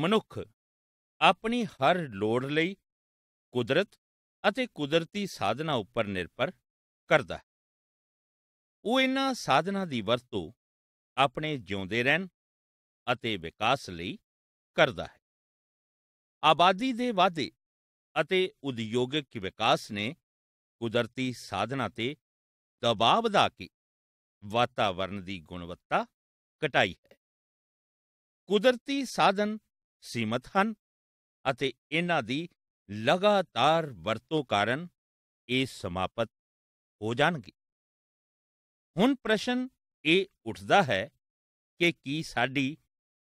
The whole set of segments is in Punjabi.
ਮਨੁੱਖ ਆਪਣੀ ਹਰ ਲੋੜ ਲਈ ਕੁਦਰਤ ਅਤੇ ਕੁਦਰਤੀ ਸਾਧਨਾ ਉੱਪਰ ਨਿਰਭਰ ਕਰਦਾ ਹੈ। ਉਹ ਇਹਨਾਂ ਸਾਧਨਾ ਦੀ ਵਰਤੋਂ ਆਪਣੇ ਜਿਉਂਦੇ ਰਹਿਣ ਅਤੇ ਵਿਕਾਸ ਲਈ ਕਰਦਾ ਹੈ। ਆਬਾਦੀ ਦੇ ਵਾਧੇ ਅਤੇ ਉਦਯੋਗਿਕ ਵਿਕਾਸ ਨੇ ਕੁਦਰਤੀ ਸਾਧਨਾ ਤੇ ਦਬਾਅ ਵਧਾ ਕੇ ਵਾਤਾਵਰਣ ਦੀ ਗੁਣਵੱਤਾ ਘਟਾਈ ਹੈ। ਕੁਦਰਤੀ ਸਾਧਨ ਸੀਮਤ ਹਨ ਅਤੇ ਇਹਨਾਂ ਦੀ ਲਗਾਤਾਰ ਵਰਤੋਂ ਕਾਰਨ ਇਹ ਸਮਾਪਤ ਹੋ ਜਾਣਗੇ। ਹੁਣ ਪ੍ਰਸ਼ਨ ਇਹ ਉੱਠਦਾ ਹੈ ਕਿ ਕੀ ਸਾਡੀ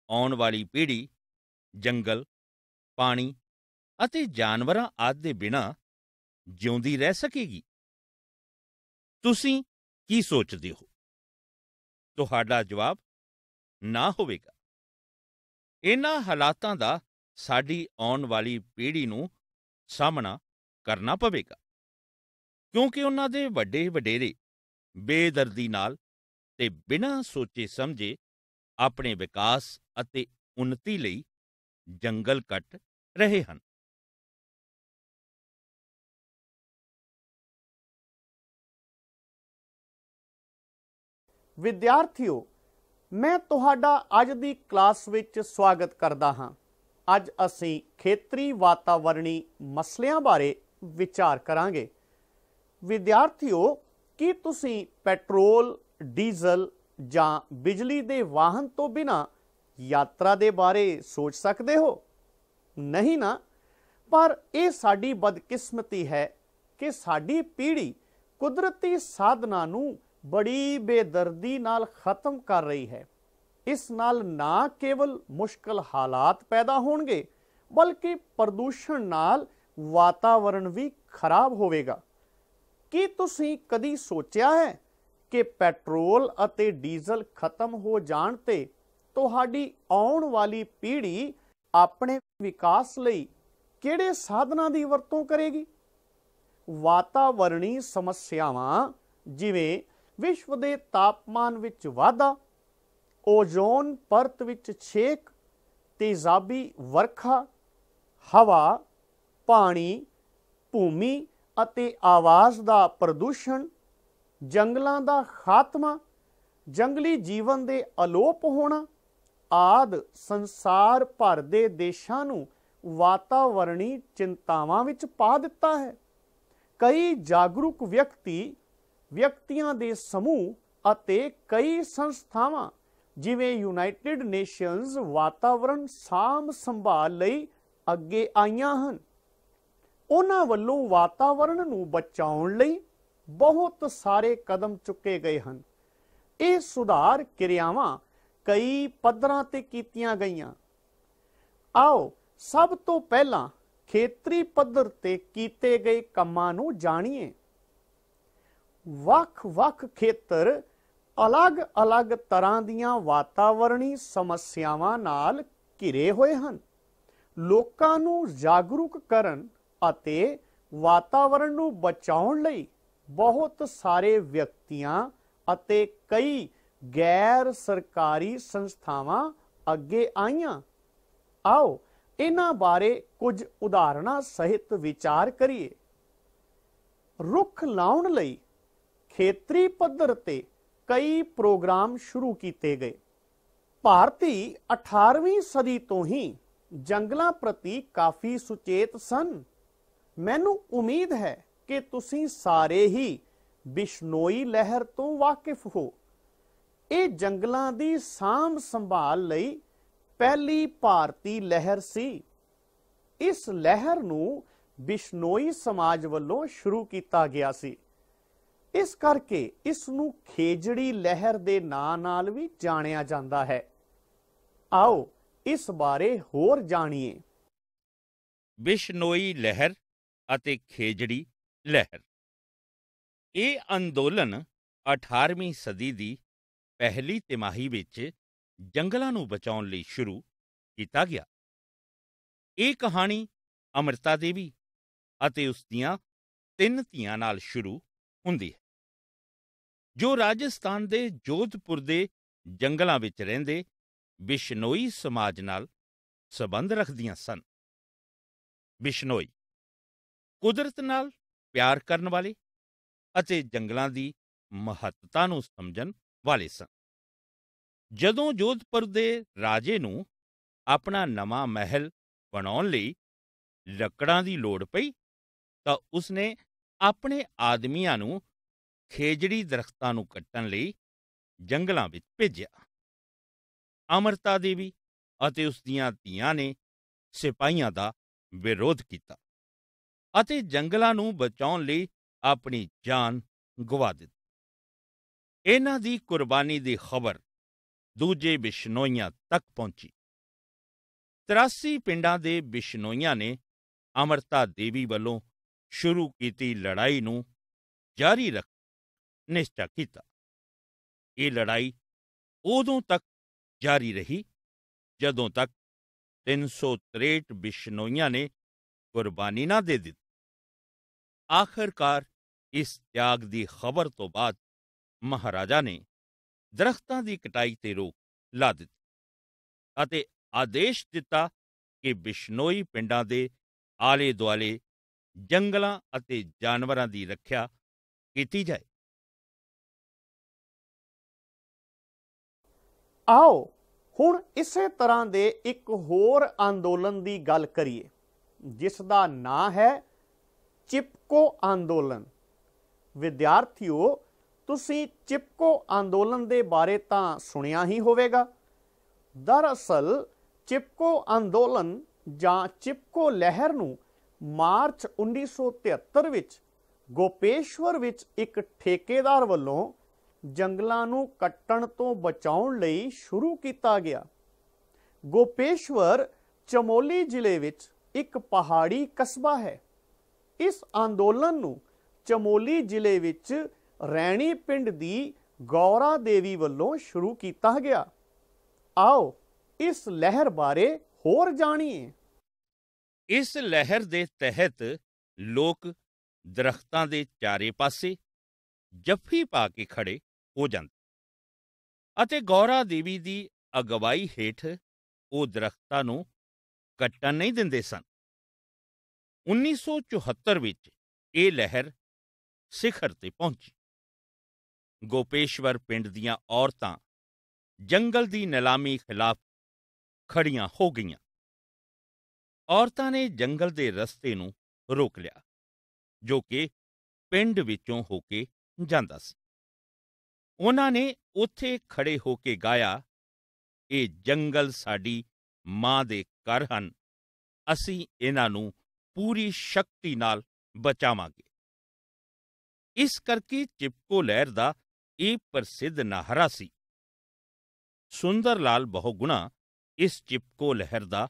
ਆਉਣ ਵਾਲੀ ਪੀੜ੍ਹੀ ਜੰਗਲ, ਪਾਣੀ ਅਤੇ ਜਾਨਵਰਾਂ ਆਦਿ ਦੇ ਬਿਨਾਂ ਜਿਉਂਦੀ ਰਹਿ ਸਕੇਗੀ? ਤੁਸੀਂ ਕੀ ਸੋਚਦੇ ਹੋ? ਤੁਹਾਡਾ ਜਵਾਬ ਨਾ ਹੋਵੇਗਾ। ਇਹਨਾਂ ਹਾਲਾਤਾਂ ਦਾ ਸਾਡੀ ਆਉਣ ਵਾਲੀ ਪੀੜ੍ਹੀ ਨੂੰ ਸਾਹਮਣਾ ਕਰਨਾ ਪਵੇਗਾ। ਕਿਉਂਕਿ ਉਹਨਾਂ ਦੇ ਵੱਡੇ ਵਡੇਰੇ ਬੇਦਰਦੀ ਨਾਲ ਤੇ ਬਿਨਾਂ ਸੋਚੇ ਸਮਝੇ ਆਪਣੇ ਵਿਕਾਸ ਅਤੇ ਉન્નਤੀ ਲਈ ਜੰਗਲ ਕੱਟ ਰਹੇ ਹਨ। ਵਿਦਿਆਰਥੀਓ ਮੈਂ ਤੁਹਾਡਾ ਅੱਜ ਦੀ ਕਲਾਸ ਵਿੱਚ ਸਵਾਗਤ ਕਰਦਾ ਹਾਂ। ਅੱਜ ਅਸੀਂ ਖੇਤਰੀ ਵਾਤਾਵਰਣੀ ਮਸਲਿਆਂ ਬਾਰੇ ਵਿਚਾਰ ਕਰਾਂਗੇ। ਵਿਦਿਆਰਥੀਓ, ਕੀ ਤੁਸੀਂ ਪੈਟਰੋਲ, ਡੀਜ਼ਲ ਜਾਂ ਬਿਜਲੀ ਦੇ ਵਾਹਨ ਤੋਂ ਬਿਨਾ ਯਾਤਰਾ ਦੇ ਬਾਰੇ ਸੋਚ ਸਕਦੇ ਹੋ? ਨਹੀਂ ਨਾ? ਪਰ ਇਹ ਸਾਡੀ ਬਦਕਿਸਮਤੀ ਹੈ ਕਿ ਸਾਡੀ ਪੀੜ੍ਹੀ ਕੁਦਰਤੀ ਸਾਧਨਾਂ ਨੂੰ ਬੜੀ ਬੇਦਰਦੀ ਨਾਲ ਖਤਮ ਕਰ ਰਹੀ ਹੈ। ਇਸ ਨਾਲ ਨਾ ਕੇਵਲ ਮੁਸ਼ਕਲ ਹਾਲਾਤ ਪੈਦਾ ਹੋਣਗੇ, ਬਲਕਿ ਪ੍ਰਦੂਸ਼ਣ ਨਾਲ ਵਾਤਾਵਰਣ ਵੀ ਖਰਾਬ ਹੋਵੇਗਾ। ਕੀ ਤੁਸੀਂ ਕਦੀ ਸੋਚਿਆ ਹੈ ਕਿ ਪੈਟਰੋਲ ਅਤੇ ਡੀਜ਼ਲ ਖਤਮ ਹੋ ਜਾਣ ਤੇ ਤੁਹਾਡੀ ਆਉਣ ਵਾਲੀ ਪੀੜ੍ਹੀ ਆਪਣੇ ਵਿਕਾਸ ਲਈ ਕਿਹੜੇ ਸਾਧਨਾਂ ਦੀ ਵਰਤੋਂ ਕਰੇਗੀ? ਵਾਤਾਵਰਣੀ ਸਮੱਸਿਆਵਾਂ ਜਿਵੇਂ ਵਿਸ਼ਵ ਦੇ ਤਾਪਮਾਨ ਵਿੱਚ ਵਾਧਾ ਓਜ਼ੋਨ ਪਰਤ ਵਿੱਚ ਛੇਕ, ਤੇਜ਼ਾਬੀ ਵਰਖਾ, ਹਵਾ, ਪਾਣੀ, ਭੂਮੀ ਅਤੇ ਆਵਾਜ਼ ਦਾ ਪ੍ਰਦੂਸ਼ਣ, ਜੰਗਲਾਂ ਦਾ ਖਾਤਮਾ, ਜੰਗਲੀ ਜੀਵਨ ਦੇ ਅਲੋਪ ਹੋਣਾ ਆਦ ਸੰਸਾਰ ਭਰ ਦੇ ਦੇਸ਼ਾਂ ਨੂੰ ਵਾਤਾਵਰਣੀ ਚਿੰਤਾਵਾਂ ਵਿੱਚ ਪਾ ਦਿੱਤਾ ਹੈ। ਕਈ ਜਾਗਰੂਕ ਵਿਅਕਤੀ ਵਿਅਕਤੀਆਂ ਦੇ ਸਮੂਹ ਅਤੇ ਕਈ ਸੰਸਥਾਵਾਂ, ਜਿਵੇਂ ਯੂਨਾਈਟਿਡ ਨੇਸ਼ਨਸ ਵਾਤਾਵਰਣ ਸਾਂਭ ਸੰਭਾਲ ਲਈ ਅੱਗੇ ਆਈਆਂ ਹਨ। ਉਹਨਾਂ ਵੱਲੋਂ ਵਾਤਾਵਰਣ ਨੂੰ ਬਚਾਉਣ ਲਈ ਬਹੁਤ ਸਾਰੇ ਕਦਮ ਚੁੱਕੇ ਗਏ ਹਨ। ਇਹ ਸੁਧਾਰ ਕਿਰਿਆਵਾਂ ਕਈ ਪੱਧਰਾਂ ਤੇ ਕੀਤੀਆਂ ਗਈਆਂ। ਆਓ, ਸਭ ਤੋਂ ਪਹਿਲਾਂ ਖੇਤਰੀ ਪੱਧਰ ਤੇ ਕੀਤੇ ਗਏ ਕੰਮਾਂ ਨੂੰ ਜਾਣੀਏ। ਵੱਖ-ਵੱਖ ਖੇਤਰ ਅਲੱਗ-ਅਲੱਗ ਤਰ੍ਹਾਂ ਦੀਆਂ ਵਾਤਾਵਰਣੀ ਸਮੱਸਿਆਵਾਂ ਨਾਲ ਘਿਰੇ ਹੋਏ ਹਨ। ਲੋਕਾਂ ਨੂੰ ਜਾਗਰੂਕ ਕਰਨ ਅਤੇ ਵਾਤਾਵਰਣ ਨੂੰ ਬਚਾਉਣ ਲਈ ਬਹੁਤ ਸਾਰੇ ਵਿਅਕਤੀਆਂ ਅਤੇ ਕਈ ਗੈਰ ਸਰਕਾਰੀ ਸੰਸਥਾਵਾਂ ਅੱਗੇ ਆਈਆਂ। ਆਓ, ਇਹਨਾਂ ਬਾਰੇ ਕੁਝ ਉਦਾਹਰਨਾਂ ਸਹਿਤ ਵਿਚਾਰ ਕਰੀਏ। ਰੁੱਖ ਲਾਉਣ ਲਈ ਖੇਤਰੀ ਪੱਧਰ ਤੇ ਕਈ ਪ੍ਰੋਗਰਾਮ ਸ਼ੁਰੂ ਕੀਤੇ ਗਏ। ਭਾਰਤੀ 18ਵੀਂ ਸਦੀ ਤੋਂ ਹੀ ਜੰਗਲਾਂ ਪ੍ਰਤੀ ਕਾਫੀ ਸੁਚੇਤ ਸਨ। ਮੈਨੂੰ ਉਮੀਦ ਹੈ ਕਿ ਤੁਸੀਂ ਸਾਰੇ ਹੀ ਬਿਸ਼ਨੋਈ ਲਹਿਰ ਤੋਂ ਵਾਕਿਫ ਹੋ। ਇਹ ਜੰਗਲਾਂ ਦੀ ਸਾਂਭ ਸੰਭਾਲ ਲਈ ਪਹਿਲੀ ਭਾਰਤੀ ਲਹਿਰ ਸੀ। ਇਸ ਲਹਿਰ ਨੂੰ ਬਿਸ਼ਨੋਈ ਸਮਾਜ ਵੱਲੋਂ ਸ਼ੁਰੂ ਕੀਤਾ ਗਿਆ ਸੀ। ਇਸ ਕਰਕੇ ਇਸ ਨੂੰ ਖੇਜੜੀ ਲਹਿਰ ਦੇ ਨਾਂ ਨਾਲ ਵੀ ਜਾਣਿਆ ਜਾਂਦਾ ਹੈ। ਆਓ ਇਸ ਬਾਰੇ ਹੋਰ ਜਾਣੀਏ। ਬਿਸ਼ਨੋਈ ਲਹਿਰ ਅਤੇ ਖੇਜੜੀ ਲਹਿਰ। ਇਹ ਅੰਦੋਲਨ 18ਵੀਂ ਸਦੀ ਦੀ ਪਹਿਲੀ ਤਿਮਾਹੀ ਵਿੱਚ ਜੰਗਲਾਂ ਨੂੰ ਬਚਾਉਣ ਲਈ ਸ਼ੁਰੂ ਕੀਤਾ ਗਿਆ। ਇਹ ਕਹਾਣੀ ਅਮਰਤਾ ਦੇਵੀ ਅਤੇ ਉਸ ਦੀਆਂ ਤਿੰਨ ਧੀਆਂ ਨਾਲ ਸ਼ੁਰੂ ਹੁੰਦੀ ਹੈ। ਜੋ ਰਾਜਸਥਾਨ ਦੇ ਜੋਧਪੁਰ ਦੇ ਜੰਗਲਾਂ ਵਿੱਚ ਰਹਿੰਦੇ ਬਿਸ਼ਨੋਈ ਸਮਾਜ ਨਾਲ ਸਬੰਧ ਰੱਖਦੀਆਂ ਸਨ। ਬਿਸ਼ਨੋਈ ਕੁਦਰਤ ਨਾਲ ਪਿਆਰ ਕਰਨ ਵਾਲੇ ਅਤੇ ਜੰਗਲਾਂ ਦੀ ਮਹੱਤਤਾ ਨੂੰ ਸਮਝਣ ਵਾਲੇ ਸਨ। ਜਦੋਂ ਜੋਧਪੁਰ ਦੇ ਰਾਜੇ ਨੂੰ ਆਪਣਾ ਨਵਾਂ ਮਹਿਲ ਬਣਾਉਣ ਲਈ ਲੱਕੜਾਂ ਦੀ ਲੋੜ ਪਈ ਤਾਂ ਉਸਨੇ ਆਪਣੇ ਆਦਮੀਆਂ ਨੂੰ ਖੇਜੜੀ ਦਰਖਤਾਂ ਨੂੰ ਕੱਟਣ ਲਈ ਜੰਗਲਾਂ ਵਿੱਚ ਭੇਜਿਆ। ਅਮਰਤਾ ਦੇਵੀ ਅਤੇ ਉਸ ਦੀਆਂ ਧੀਆਂ ਨੇ ਸਿਪਾਹੀਆਂ ਦਾ ਵਿਰੋਧ ਕੀਤਾ ਅਤੇ ਜੰਗਲਾਂ ਨੂੰ ਬਚਾਉਣ ਲਈ ਆਪਣੀ ਜਾਨ ਗਵਾ ਦਿੱਤੀ। ਇਹਨਾਂ ਦੀ ਕੁਰਬਾਨੀ ਦੀ ਖਬਰ ਦੂਜੇ ਬਿਸ਼ਨੋਈਆਂ ਤੱਕ ਪਹੁੰਚੀ। 83 ਪਿੰਡਾਂ ਦੇ ਬਿਸ਼ਨੋਈਆਂ ਨੇ ਅਮਰਤਾ ਦੇਵੀ ਵੱਲੋਂ ਸ਼ੁਰੂ ਕੀਤੀ ਲੜਾਈ ਨੂੰ ਜਾਰੀ ਰੱਖ ਨਿਸ਼ਚਾ ਕੀਤਾ। ਇਹ ਲੜਾਈ ਉਦੋਂ ਤੱਕ ਜਾਰੀ ਰਹੀ ਜਦੋਂ ਤੱਕ 363 ਬਿਸ਼ਨੋਈਆਂ ਨੇ ਕੁਰਬਾਨੀ ਨਾ ਦੇ ਦਿੱਤੀ। ਆਖਰਕਾਰ ਇਸ ਤਿਆਗ ਦੀ ਖਬਰ ਤੋਂ ਬਾਅਦ ਮਹਾਰਾਜਾ ਨੇ ਦਰਖਤਾਂ ਦੀ ਕਟਾਈ ਤੇ ਰੋਕ ਲਾ ਦਿੱਤੀ ਅਤੇ ਆਦੇਸ਼ ਦਿੱਤਾ ਕਿ ਬਿਸ਼ਨੋਈ ਪਿੰਡਾਂ ਦੇ ਆਲੇ ਦੁਆਲੇ ਜੰਗਲਾਂ ਅਤੇ ਜਾਨਵਰਾਂ ਦੀ ਰੱਖਿਆ ਕੀਤੀ ਜਾਏ। ਆਓ ਹੁਣ ਇਸੇ ਤਰ੍ਹਾਂ ਦੇ ਇੱਕ ਹੋਰ ਅੰਦੋਲਨ ਦੀ ਗੱਲ ਕਰੀਏ, ਜਿਸ ਦਾ ਨਾਂ ਹੈ ਚਿਪਕੋ ਅੰਦੋਲਨ। ਵਿਦਿਆਰਥੀਓ, ਤੁਸੀਂ ਚਿਪਕੋ ਅੰਦੋਲਨ ਦੇ ਬਾਰੇ ਤਾਂ ਸੁਣਿਆ ਹੀ ਹੋਵੇਗਾ। ਦਰਅਸਲ, ਚਿਪਕੋ ਅੰਦੋਲਨ ਜਾਂ ਚਿਪਕੋ ਲਹਿਰ ਨੂੰ ਮਾਰਚ 1973 ਵਿੱਚ ਗੋਪੇਸ਼ਵਰ ਵਿੱਚ ਇੱਕ ਠੇਕੇਦਾਰ ਵੱਲੋਂ ਜੰਗਲਾਂ ਨੂੰ ਕੱਟਣ ਤੋਂ ਬਚਾਉਣ ਲਈ ਸ਼ੁਰੂ ਕੀਤਾ ਗਿਆ। ਗੋਪੇਸ਼ਵਰ ਚਮੋਲੀ ਜ਼ਿਲ੍ਹੇ ਵਿੱਚ ਇੱਕ ਪਹਾੜੀ ਕਸਬਾ ਹੈ। ਇਸ ਅੰਦੋਲਨ ਨੂੰ ਚਮੋਲੀ ਜ਼ਿਲ੍ਹੇ ਵਿੱਚ ਰੈਣੀ ਪਿੰਡ ਦੀ ਗੌਰਾ ਦੇਵੀ ਵੱਲੋਂ ਸ਼ੁਰੂ ਕੀਤਾ ਗਿਆ। ਆਓ ਇਸ ਲਹਿਰ ਬਾਰੇ ਹੋਰ ਜਾਣੀਏ। ਇਸ ਲਹਿਰ ਦੇ ਤਹਿਤ ਲੋਕ ਦਰਖਤਾਂ ਦੇ ਚਾਰੇ ਪਾਸੇ ਜੱਫੀ ਪਾ ਕੇ ਖੜੇ ਹੋ ਜਾਂਦੇ ਅਤੇ ਗੌਰਾ ਦੇਵੀ ਦੀ ਅਗਵਾਈ ਹੇਠ ਉਹ ਦਰਖਤਾਂ ਨੂੰ ਕੱਟਣ ਨਹੀਂ ਦਿੰਦੇ ਸਨ। 1974 ਵਿੱਚ ਇਹ ਲਹਿਰ ਸਿਖਰ ਤੇ ਪਹੁੰਚੀ। ਗੋਪੇਸ਼ਵਰ ਪਿੰਡ ਦੀਆਂ ਔਰਤਾਂ ਜੰਗਲ ਦੀ ਨਿਲਾਮੀ ਖਿਲਾਫ ਖੜੀਆਂ ਹੋ ਗਈਆਂ। ਔਰਤਾਂ ਨੇ ਜੰਗਲ ਦੇ ਰਸਤੇ ਨੂੰ ਰੋਕ ਲਿਆ, ਜੋ ਕਿ ਪਿੰਡ ਵਿੱਚੋਂ ਹੋ ਕੇ ਜਾਂਦਾ ਸੀ। ਉਹਨਾਂ ਨੇ ਉੱਥੇ ਖੜੇ ਹੋ ਕੇ ਗਾਇਆ, ਇਹ ਜੰਗਲ ਸਾਡੀ ਮਾਂ ਦੇ ਘਰ ਹਨ, ਅਸੀਂ ਇਹਨਾਂ ਨੂੰ ਪੂਰੀ ਸ਼ਕਤੀ ਨਾਲ ਬਚਾਵਾਂਗੇ। ਇਸ ਕਰਕੇ ਚਿਪਕੋ ਲਹਿਰ ਦਾ ਇਹ ਪ੍ਰਸਿੱਧ ਨਾਹਰਾ ਸੀ। ਸੁੰਦਰ ਲਾਲ ਬਹੁਗੁਣਾ ਇਸ ਚਿਪਕੋ ਲਹਿਰ ਦਾ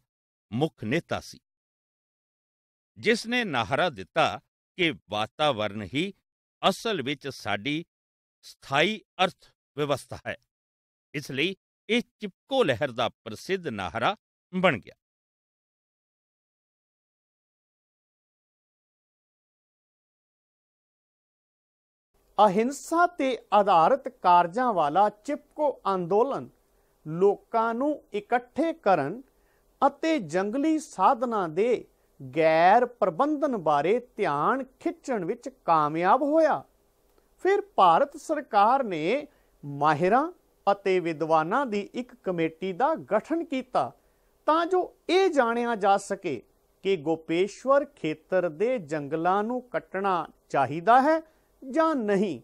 ਮੁੱਖ ਨੇਤਾ ਸੀ। ਜਿਸ ਨੇ ਨਾਹਰਾ ਦਿੱਤਾ ਕਿ ਵਾਤਾਵਰਣ ਹੀ ਅਸਲ ਵਿੱਚ ਸਾਡੀ ਸਥਾਈ ਅਰਥ ਵਿਵਸਥਾ ਹੈ। ਇਸ ਲਈ ਇਹ ਚਿਪਕੋ ਲਹਿਰ ਦਾ ਪ੍ਰਸਿੱਧ ਨਾਹਰਾ ਬਣ ਗਿਆ। ਅਹਿੰਸਾ ਤੇ ਆਧਾਰਿਤ ਕਾਰਜਾਂ ਵਾਲਾ ਚਿਪਕੋ ਅੰਦੋਲਨ ਲੋਕਾਂ ਨੂੰ ਇਕੱਠੇ ਕਰਨ ਅਤੇ ਜੰਗਲੀ ਸਾਧਨਾਂ ਦੇ ਗੈਰ ਪ੍ਰਬੰਧਨ ਬਾਰੇ ਧਿਆਨ ਖਿੱਚਣ ਵਿੱਚ ਕਾਮਯਾਬ ਹੋਇਆ। ਫਿਰ ਭਾਰਤ ਸਰਕਾਰ ਨੇ ਮਾਹਿਰਾਂ ਅਤੇ ਵਿਦਵਾਨਾਂ ਦੀ ਇੱਕ ਕਮੇਟੀ ਦਾ ਗਠਨ ਕੀਤਾ ਤਾਂ ਜੋ ਇਹ ਜਾਣਿਆ ਜਾ ਸਕੇ ਕਿ ਗੋਪੇਸ਼ਵਰ ਖੇਤਰ ਦੇ ਜੰਗਲਾਂ ਨੂੰ ਕੱਟਣਾ ਚਾਹੀਦਾ ਹੈ ਜਾਂ ਨਹੀਂ।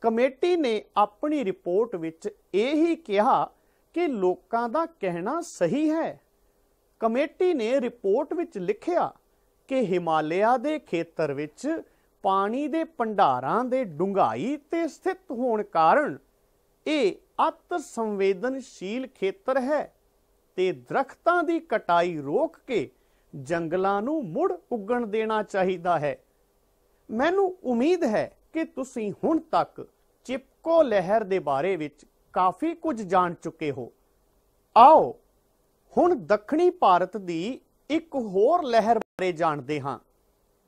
ਕਮੇਟੀ ਨੇ ਆਪਣੀ ਰਿਪੋਰਟ ਵਿੱਚ ਇਹ ਹੀ ਕਿਹਾ ਕਿ ਲੋਕਾਂ ਦਾ ਕਹਿਣਾ ਸਹੀ ਹੈ। ਕਮੇਟੀ ਨੇ ਰਿਪੋਰਟ ਵਿੱਚ ਲਿਖਿਆ ਕਿ ਹਿਮਾਲਿਆ ਦੇ ਖੇਤਰ ਵਿੱਚ ਪਾਣੀ ਦੇ ਭੰਡਾਰਾਂ ਦੇ ਡੂੰਘਾਈ ਤੇ ਸਥਿਤ ਹੋਣ ਕਾਰਨ ਇਹ ਅਤ ਸੰਵੇਦਨਸ਼ੀਲ ਖੇਤਰ ਹੈ ਤੇ ਦਰਖਤਾਂ ਦੀ ਕਟਾਈ ਰੋਕ ਕੇ ਜੰਗਲਾਂ ਨੂੰ ਮੁੜ ਉੱਗਣ ਦੇਣਾ ਚਾਹੀਦਾ ਹੈ। ਮੈਨੂੰ ਉਮੀਦ ਹੈ ਕਿ ਤੁਸੀਂ ਹੁਣ ਤੱਕ ਚਿਪਕੋ ਲਹਿਰ ਦੇ ਬਾਰੇ ਵਿੱਚ ਕਾਫੀ ਕੁਝ ਜਾਣ ਚੁੱਕੇ ਹੋ। ਆਓ, ਹੁਣ ਦੱਖਣੀ ਭਾਰਤ ਦੀ ਇੱਕ ਹੋਰ ਲਹਿਰ ਬਾਰੇ ਜਾਣਦੇ ਹਾਂ,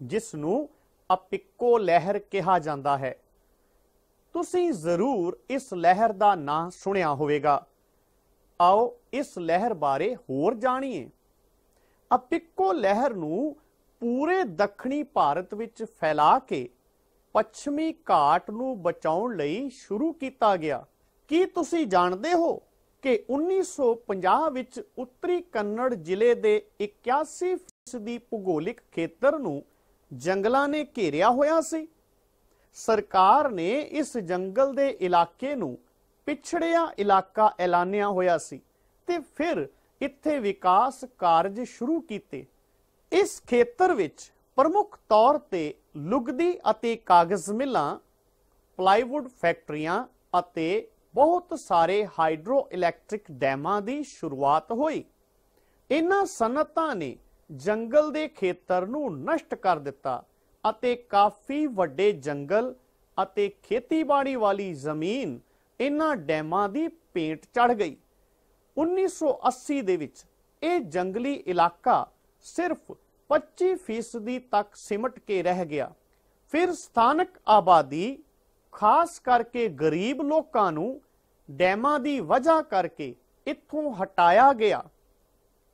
ਜਿਸ ਨੂੰ ਅਪਿੱਕੋ ਲਹਿਰ ਕਿਹਾ ਜਾਂਦਾ ਹੈ। ਤੁਸੀਂ ਜ਼ਰੂਰ ਇਸ ਲਹਿਰ ਦਾ ਨਾਂ ਸੁਣਿਆ ਹੋਵੇਗਾ। ਆਓ ਇਸ ਲਹਿਰ ਬਾਰੇ ਹੋਰ ਜਾਣੀਏ। ਅਪਿੱਕੋ ਲਹਿਰ ਨੂੰ ਪੂਰੇ ਦੱਖਣੀ ਭਾਰਤ ਵਿੱਚ ਫੈਲਾ ਕੇ ਪੱਛਮੀ ਘਾਟ ਨੂੰ ਬਚਾਉਣ ਲਈ ਸ਼ੁਰੂ ਕੀਤਾ ਗਿਆ। ਕੀ ਤੁਸੀਂ ਜਾਣਦੇ ਹੋ ਕਿ 1950 ਵਿੱਚ ਉੱਤਰੀ ਕੰਨੜ ਜ਼ਿਲ੍ਹੇ ਦੇ 81% ਭੂਗੋਲਿਕ ਖੇਤਰ ਨੂੰ ਜੰਗਲਾਂ ਨੇ ਘੇਰਿਆ ਹੋਇਆ ਸੀ। ਸਰਕਾਰ ਨੇ ਇਸ ਜੰਗਲ ਦੇ ਇਲਾਕੇ ਨੂੰ ਪਿਛੜਿਆ ਇਲਾਕਾ ਐਲਾਨਿਆ ਹੋਇਆ ਸੀ ਤੇ ਫਿਰ ਇੱਥੇ ਵਿਕਾਸ ਕਾਰਜ ਸ਼ੁਰੂ ਕੀਤੇ। ਇਸ ਖੇਤਰ ਵਿੱਚ ਪ੍ਰਮੁੱਖ ਤੌਰ ਤੇ ਲੁਗਦੀ ਅਤੇ ਕਾਗਜ਼ ਮਿਲਾਂ, ਪਲਾਈਵੁੱਡ ਫੈਕਟਰੀਆਂ ਅਤੇ ਬਹੁਤ ਸਾਰੇ ਹਾਈਡਰੋ ਇਲੈਕਟ੍ਰਿਕ ਡੈਮਾਂ ਦੀ ਸ਼ੁਰੂਆਤ ਹੋਈ। ਇਹਨਾਂ ਸਨਅਤਾਂ ਨੇ ਜੰਗਲ ਦੇ ਖੇਤਰ ਨੂੰ ਨਸ਼ਟ ਕਰ ਦਿੱਤਾ ਅਤੇ ਕਾਫੀ ਵੱਡੇ ਜੰਗਲ ਅਤੇ ਖੇਤੀਬਾੜੀ ਵਾਲੀ ਜ਼ਮੀਨ ਇਹਨਾਂ ਡੈਮਾਂ ਦੀ ਪੇਂਟ ਚੜ ਗਈ। 1980 ਦੇ ਵਿੱਚ ਇਹ ਜੰਗਲੀ ਇਲਾਕਾ ਸਿਰਫ 25% ਤੱਕ ਸਿਮਟ ਕੇ ਰਹਿ ਗਿਆ। ਫਿਰ ਸਥਾਨਕ ਆਬਾਦੀ, ਖਾਸ ਕਰਕੇ ਗਰੀਬ ਲੋਕਾਂ ਨੂੰ ਡੈਮਾਂ ਦੀ ਵਜ੍ਹਾ ਕਰਕੇ ਇੱਥੋਂ ਹਟਾਇਆ ਗਿਆ।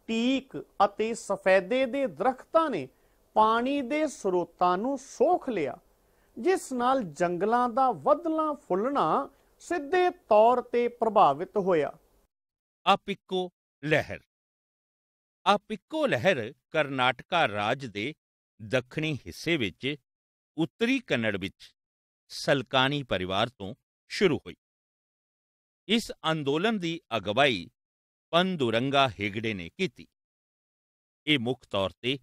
ਟੀਕ ਅਤੇ ਸਫੈਦੇ ਦੇ ਦਰਖਤਾਂ ਨੇ ਪਾਣੀ ਦੇ ਸਰੋਤਾਂ ਨੂੰ ਸੋਖ ਲਿਆ, ਜਿਸ ਨਾਲ ਜੰਗਲਾਂ ਦਾ ਵਧਣਾ ਫੁੱਲਣਾ ਸਿੱਧੇ ਤੌਰ ਤੇ ਪ੍ਰਭਾਵਿਤ ਹੋਇਆ। ਆਪਿੱਕੋ ਲਹਿਰ ਆਪਿੱਕੋ ਲਹਿਰ ਕਰਨਾਟਕਾ ਰਾਜ ਦੇ ਦੱਖਣੀ ਹਿੱਸੇ ਵਿੱਚ, ਉੱਤਰੀ ਕੰਨੜ ਵਿੱਚ ਸਲਕਾਨੀ ਪਰਿਵਾਰ ਤੋਂ ਸ਼ੁਰੂ ਹੋਈ। ਇਸ ਅੰਦੋਲਨ ਦੀ ਅਗਵਾਈ ਪੰਦੁਰੰਗਾ ਹੇਗੜੇ ਨੇ ਕੀਤੀ। ਇਹ ਮੁੱਖ ਤੌਰ ਤੇ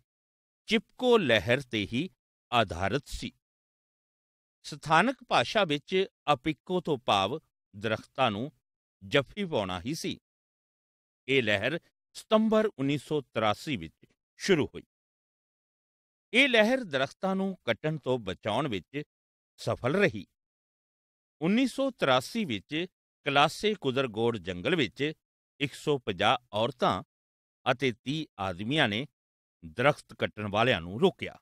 ਚਿਪਕੋ ਲਹਿਰ ਤੇ ਹੀ ਆਧਾਰਿਤ ਸੀ। ਸਥਾਨਕ ਭਾਸ਼ਾ ਵਿੱਚ ਅਪਿੱਕੋ ਤੋਂ ਭਾਵ ਦਰਖਤਾਂ ਨੂੰ ਜੱਫੀ ਪਾਉਣਾ ਹੀ ਸੀ। ਇਹ ਲਹਿਰ ਸਤੰਬਰ 1983 ਵਿੱਚ ਸ਼ੁਰੂ ਹੋਈ। ਇਹ ਲਹਿਰ ਦਰਖਤਾਂ ਨੂੰ ਕੱਟਣ ਤੋਂ ਬਚਾਉਣ ਵਿੱਚ ਸਫਲ ਰਹੀ। 1983 ਵਿੱਚ ਕਲਾਸੇ ਕੁਦਰਗੋੜ ਜੰਗਲ ਵਿੱਚ 150 ਔਰਤਾਂ ਅਤੇ 30 ਆਦਮੀਆਂ ਨੇ ਦਰਖਤ ਕੱਟਣ ਵਾਲਿਆਂ ਨੂੰ ਰੋਕਿਆ।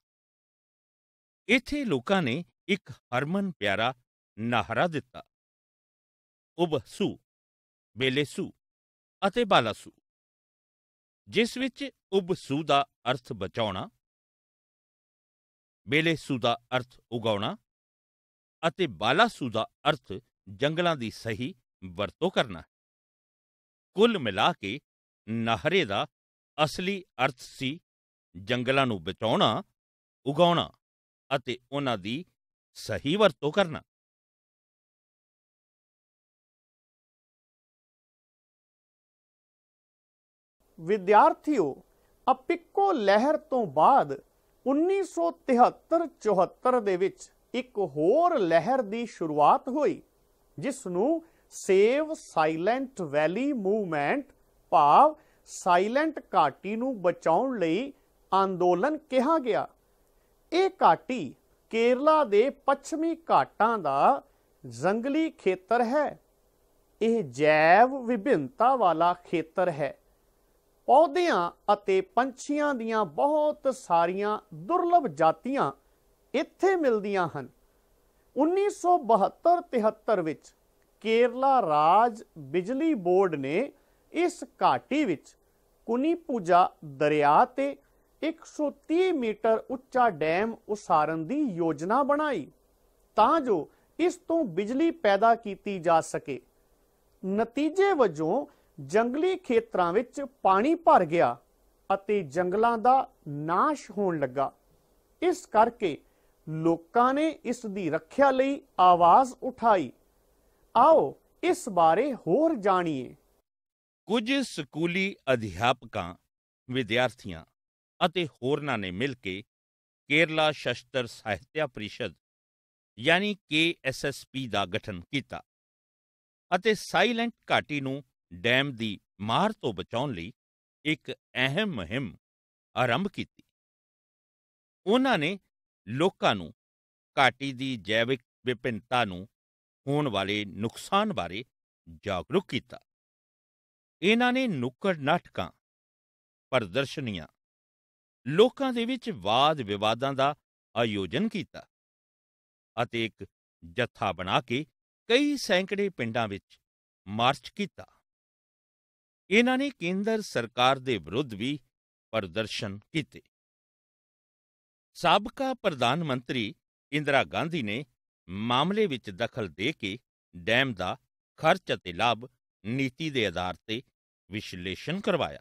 ਇੱਥੇ ਲੋਕਾਂ ਨੇ ਇੱਕ ਹਰਮਨ ਪਿਆਰਾ ਨਾਹਰਾ ਦਿੱਤਾ। ਉਬਸੂ ਬੇਲੇਸੂ ਅਤੇ ਬਾਲਾਸੂ ਜਿਸ ਵਿੱਚ ਉਬਸੂ ਦਾ ਅਰਥ ਬਚਾਉਣਾ ਬੇਲੇਸੂ ਦਾ ਅਰਥ ਉਗਾਉਣਾ ਅਤੇ ਬਾਲਾਸੂ ਦਾ ਅਰਥ ਜੰਗਲਾਂ ਦੀ ਸਹੀ ਵਰਤੋਂ ਕਰਨਾ। ਕੁੱਲ ਮਿਲਾ ਕੇ ਨਾਹਰੇ ਦਾ ਅਸਲੀ ਅਰਥ ਸੀ ਜੰਗਲਾਂ ਨੂੰ ਬਚਾਉਣਾ, ਉਗਾਉਣਾ ਅਤੇ ਉਹਨਾਂ ਦੀ ਸਹੀ ਵਰਤੋਂ ਕਰਨਾ। ਵਿਦਿਆਰਥੀਓ, ਅਪਿੱਕੋ ਲਹਿਰ ਤੋਂ ਬਾਅਦ 1973-74 ਦੇ ਵਿੱਚ ਇੱਕ ਹੋਰ ਲਹਿਰ ਦੀ ਸ਼ੁਰੂਆਤ ਹੋਈ ਜਿਸ ਨੂੰ ਸੇਵ ਸਾਇਲੈਂਟ ਵੈਲੀ ਮੂਵਮੈਂਟ ਭਾਵ ਸਾਇਲੈਂਟ ਘਾਟੀ ਨੂੰ ਬਚਾਉਣ ਲਈ ਅੰਦੋਲਨ ਕਿਹਾ ਗਿਆ। ਇਹ ਘਾਟੀ ਕੇਰਲਾ ਦੇ ਪੱਛਮੀ ਘਾਟਾਂ ਦਾ ਜੰਗਲੀ ਖੇਤਰ ਹੈ। ਇਹ ਜੈਵ ਵਿਭਿੰਨਤਾ ਵਾਲਾ ਖੇਤਰ ਹੈ। ਪੌਦਿਆਂ ਅਤੇ ਪੰਛੀਆਂ ਦੀਆਂ ਬਹੁਤ ਸਾਰੀਆਂ ਦੁਰਲਭ ਜਾਤੀਆਂ ਇੱਥੇ ਮਿਲਦੀਆਂ ਹਨ। 1972-73 ਵਿੱਚ ਕੇਰਲਾ ਰਾਜ ਬਿਜਲੀ ਬੋਰਡ ਨੇ ਇਸ ਘਾਟੀ ਵਿੱਚ ਕੁਨੀਪੂਜਾ ਦਰਿਆ ਤੇ 130 ਮੀਟਰ ਉੱਚਾ ਡੈਮ ਉਸਾਰਨ ਦੀ ਯੋਜਨਾ ਬਣਾਈ ਤਾਂ ਜੋ ਇਸ ਤੋਂ ਬਿਜਲੀ ਪੈਦਾ ਕੀਤੀ ਜਾ ਸਕੇ। ਨਤੀਜੇ ਵਜੋਂ ਜੰਗਲੀ ਖੇਤਰਾਂ ਵਿੱਚ ਪਾਣੀ ਭਰ ਗਿਆ ਅਤੇ ਜੰਗਲਾਂ ਦਾ ਨਾਸ਼ ਹੋਣ ਲੱਗਾ। ਇਸ ਕਰਕੇ ਲੋਕਾਂ ਨੇ ਇਸ ਦੀ ਰੱਖਿਆ ਲਈ ਆਵਾਜ਼ ਉਠਾਈ। ਆਓ ਇਸ ਬਾਰੇ ਹੋਰ ਜਾਣੀਏ। ਕੁਝ ਸਕੂਲੀ ਅਧਿਆਪਕਾਂ, ਵਿਦਿਆਰਥੀਆਂ ਅਤੇ ਹੋਰਨਾਂ ਨੇ ਮਿਲ ਕੇ ਕੇਰਲਾ ਸ਼ਸਤਰ ਸਾਹਿਤਿਆ ਪ੍ਰੀਸ਼ਦ, ਯਾਨੀ ਕੇਐਸਐਸਪੀ ਦਾ ਗਠਨ ਕੀਤਾ ਅਤੇ ਸਾਇਲੈਂਟ ਘਾਟੀ ਨੂੰ ਡੈਮ ਦੀ ਮਾਰ ਤੋਂ ਬਚਾਉਣ ਲਈ ਇੱਕ ਅਹਿਮ ਮੁਹਿੰਮ ਆਰੰਭ ਕੀਤੀ। ਉਹਨਾਂ ਨੇ ਲੋਕਾਂ ਨੂੰ ਘਾਟੀ ਦੀ ਜੈਵਿਕ ਵਿਭਿੰਨਤਾ ਨੂੰ ਹੋਣ ਵਾਲੇ ਨੁਕਸਾਨ ਬਾਰੇ ਜਾਗਰੂਕ ਕੀਤਾ। ਇਹਨਾਂ ਨੇ ਨੁੱਕੜ ਨਾਟਕਾਂ, ਪ੍ਰਦਰਸ਼ਨੀਆਂ, ਲੋਕਾਂ ਦੇ ਵਿੱਚ ਵਾਦ ਵਿਵਾਦਾਂ ਦਾ ਆਯੋਜਨ ਕੀਤਾ ਅਤੇ ਇੱਕ ਜੱਥਾ ਬਣਾ ਕੇ ਕਈ ਸੈਂਕੜੇ ਪਿੰਡਾਂ ਵਿੱਚ ਮਾਰਚ ਕੀਤਾ। ਇਹਨਾਂ ਨੇ ਕੇਂਦਰ ਸਰਕਾਰ ਦੇ ਵਿਰੁੱਧ ਵੀ ਪ੍ਰਦਰਸ਼ਨ ਕੀਤੇ। ਸਾਬਕਾ ਪ੍ਰਧਾਨ ਮੰਤਰੀ ਇੰਦਰਾ ਗਾਂਧੀ ਨੇ ਮਾਮਲੇ ਵਿੱਚ ਦਖਲ ਦੇ ਕੇ ਡੈਮ ਦਾ ਖਰਚ ਅਤੇ ਲਾਭ ਨੀਤੀ ਦੇ ਆਧਾਰ ਤੇ ਵਿਸ਼ਲੇਸ਼ਣ ਕਰਵਾਇਆ।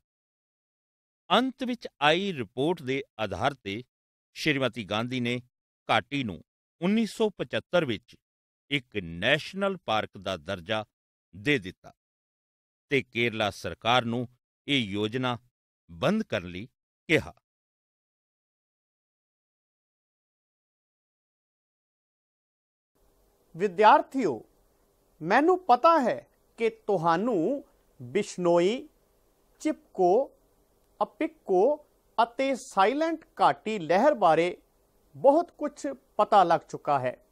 ਅੰਤ ਵਿੱਚ ਆਈ ਰਿਪੋਰਟ ਦੇ ਆਧਾਰ ਤੇ ਸ਼੍ਰੀਮਤੀ ਗਾਂਧੀ ਨੇ ਘਾਟੀ ਨੂੰ 1975 ਵਿੱਚ ਇੱਕ ਨੈਸ਼ਨਲ ਪਾਰਕ ਦਾ ਦਰਜਾ ਦੇ ਦਿੱਤਾ ਤੇ ਕੇਰਲਾ ਸਰਕਾਰ ਨੂੰ ਇਹ ਯੋਜਨਾ ਬੰਦ ਕਰਨ ਲਈ ਕਿਹਾ। ਵਿਦਿਆਰਥੀਓ, ਮੈਨੂੰ ਪਤਾ ਹੈ ਕਿ ਤੁਹਾਨੂੰ ਬਿਸ਼ਨੋਈ, ਚਿਪਕੋ, ਅਪਿਕੋ ਅਤੇ ਸਾਇਲੈਂਟ ਘਾਟੀ ਲਹਿਰ ਬਾਰੇ ਬਹੁਤ ਕੁਝ ਪਤਾ ਲੱਗ ਚੁੱਕਾ ਹੈ।